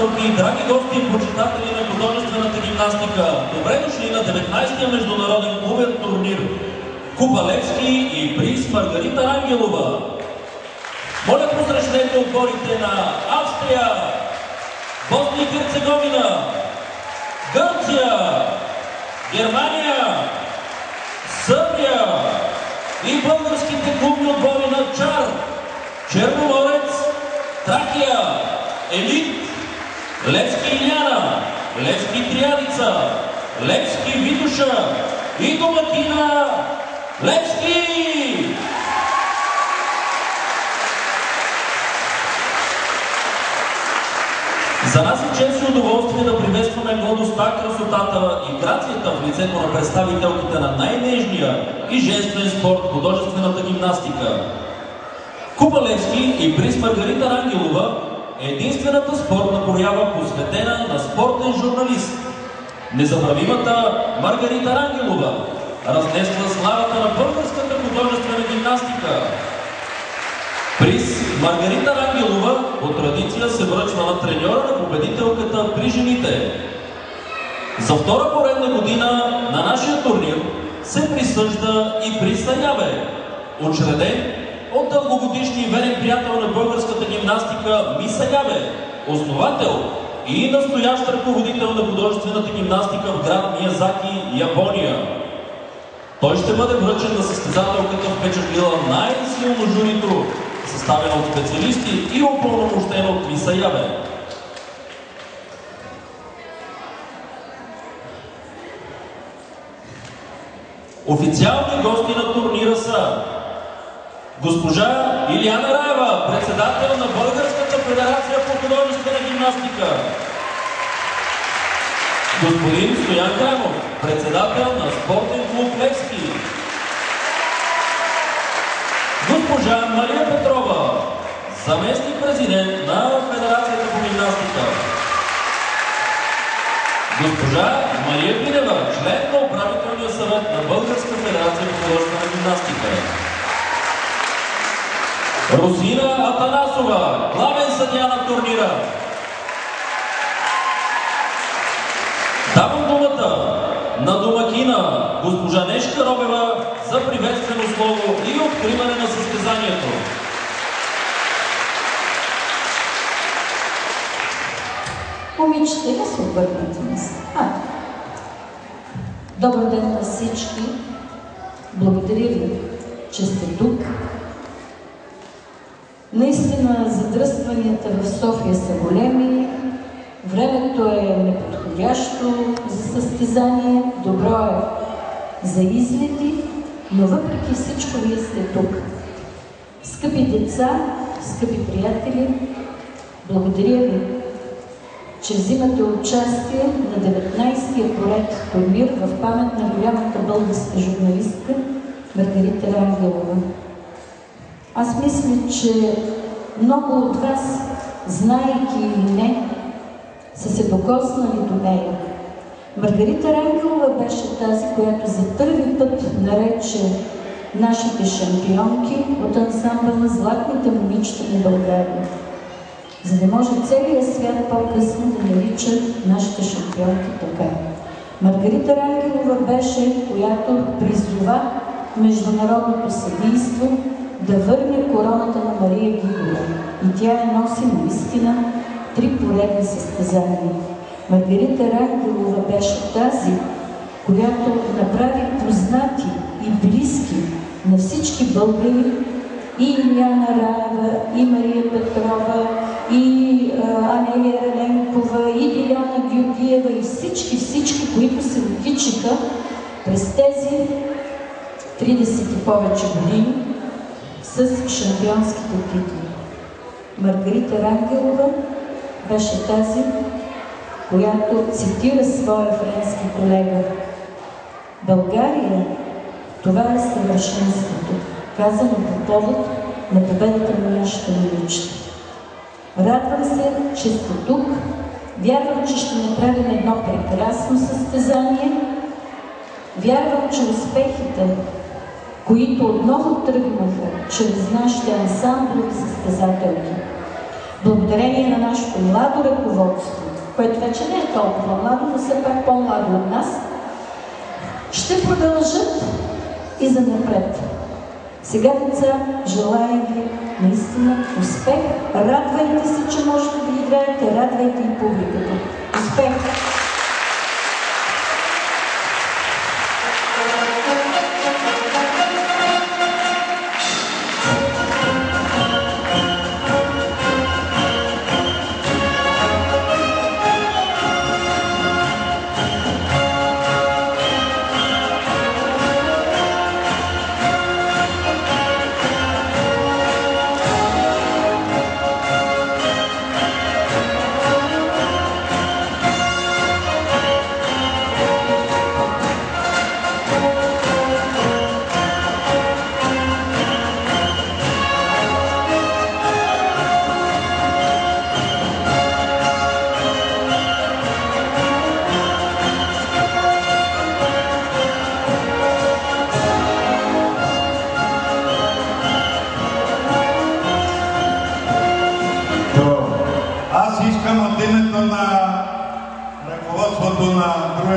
Състезателки, драги гости и почитатели на художествената гимнастика, добре дошли на 19-я международен клубен турнир Купа Левски и приз Маргарита Ангелова. Моля посрещнете отборите на Австрия, Босния и Херцеговина, Гърция, Германия, Сърбия и българските клубни отбори на Чар, Черноморец, Тракия, Елит, Левски Иляна, Левски Триадица, Левски Витуша и домакина Левски! За нас е чест и удоволствие да приветстваме младостта, красотата и грацията в лицето на представителките на най-нежния и женствен спорт, художествената гимнастика. Купа Левски и приз Маргарита Рангелова единствената спортна проява, посветена на спортен журналист. Незабравимата Маргарита Рангелова разнесла славата на българската художествена гимнастика. Приз Маргарита Рангелова от традиция се връчва на треньора на победителката при жените. За втора поредна година на нашия турнир се присъжда и приз Саябе, учреден от дългогодишния верен приятел на българската гимнастика Миса Ябе, основател и настоящ ръководител на художествената гимнастика в град Миязаки, Япония. Той ще бъде връчен на състезателката впечатлила най-силно журито, съставено от специалисти и упълномощено от Миса Ябе. Официални гости на турнира са Госпожа Илияна Раева, председател на Българската федерация по художествена гимнастика. Господин Стоян Крамов, председател на спортен клуб Левски. Госпожа Мария Петрова, заместник президент на Федерацията по гимнастика. Госпожа Мария Пинева, член на управителния съвет на Българска федерация по художествена гимнастика. Русина Атанасова, главен съдия на турнира. Давам думата на домакина госпожа Нешка Робева за приветствено слово и откриване на състезанието. Момичета, я се обърнете нас. А, добър ден на всички. Благодаря ви, че сте тук. Наистина задръстванията в София са големи, времето е неподходящо за състезание, добро е за излети, но въпреки всичко вие сте тук. Скъпи деца, скъпи приятели, благодаря ви, че взимате участие на 19-я поред турнир в памет на голямата българска журналистка Маргарита Рангелова. Аз мисля, че много от вас, знаейки или не, са се докоснали до нея. Маргарита Рангелова беше тази, която за първи път нарече нашите шампионки от ансамбъл на златните момичета на България. За да може целият свят по-късно да нарича нашите шампионки така. Маргарита Рангелова беше, която призова международното съдийство да върне короната на Мария Гигова. И тя я носи наистина три поредни състезания. Маргарита Рангелова беше тази, която направи познати и близки на всички българи и Иляна Раева, и Мария Петрова, и Анелия Раленкова, и Диляна Георгиева, и всички, всички, които се отичиха през тези 30 и повече години с шампионските титли. Маргарита Рангелова беше тази, която цитира своя френски колега. България, това е съвършенството, казано по повод на победата на нашата момичета. Радвам се, че сте тук. Вярвам, че ще направим едно прекрасно състезание. Вярвам, че успехите, които отново тръгнаха чрез нашите ансамбли състезателки, благодарение на нашето младо ръководство, което вече не е толкова младо, но все пак по-младо от нас, ще продължат и за напред. Сега, деца, желая ви наистина успех. Радвайте се, че можете да играете, радвайте и публиката. Успех!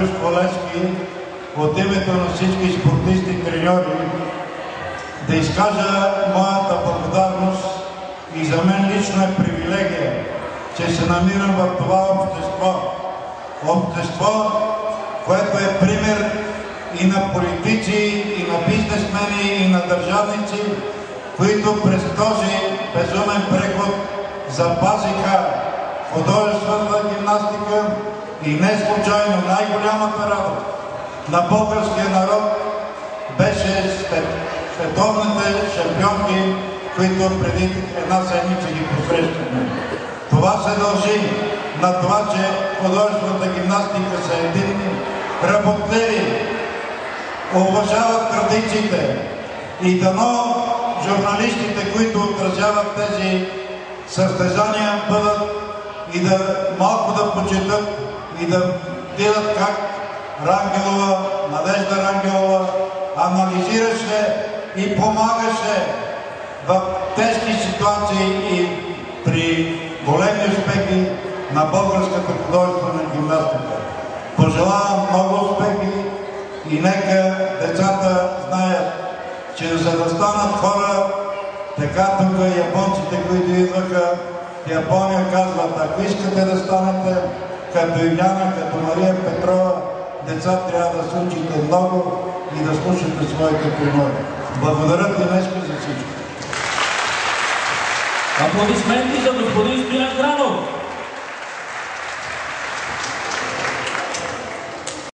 Дружество Левски, от името на всички спортисти и треньори, да изкажа моята благодарност и за мен лично е привилегия, че се намирам в това общество. Общество, което е пример и на политици, и на бизнесмени, и на държавници, които през този безумен преход запазиха художествената гимнастика и не случайно най-голямата радост на българския народ беше свет- световните шампионки, които преди една седмица ги посрещахме. Това се дължи на това, че художествената гимнастика са единни, работливи, уважават традициите и дано журналистите, които отразяват тези състезания, бъдат и да малко да почетат и да видят как Рангелова, Надежда Рангелова анализираше и помагаше в тежки ситуации и при големи успехи на българската художествена гимнастика. Пожелавам много успехи и нека децата знаят, че за да станат хора, така тук японците, които идваха Япония, казват, ако искате да станете като Иляна, като Мария Петрова, деца трябва да се много и да слушате своите треньори. Благодаря ти днес за всичко. Аплодисменти за господин